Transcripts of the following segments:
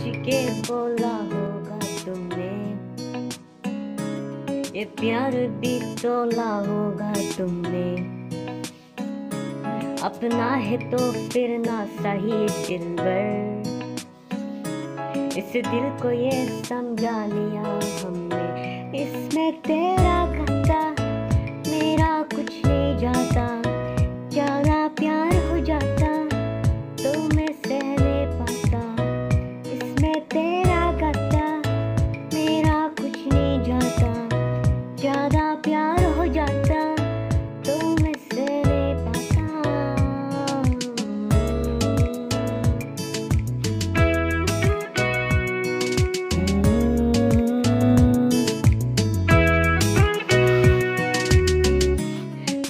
बोला होगा तुमने। ये प्यार भी तोला होगा तुमने। अपना है तो फिर ना सही दिल भर। इस दिल को ये समझा लिया हमने। इसमें तेरा ज़्यादा प्यार हो जाता तो मैं पाता।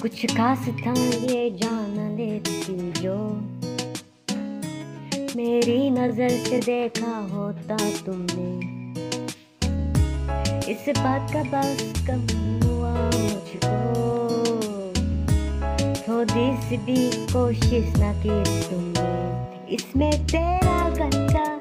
कुछ खास था ये जान लेती जो मेरी नज़र से देखा होता तुमने। इस बात का बस कम हुआ मुझको। थोड़ी सी भी कोशिश ना की तुमने। इसमें तेरा गंदा